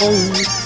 哦.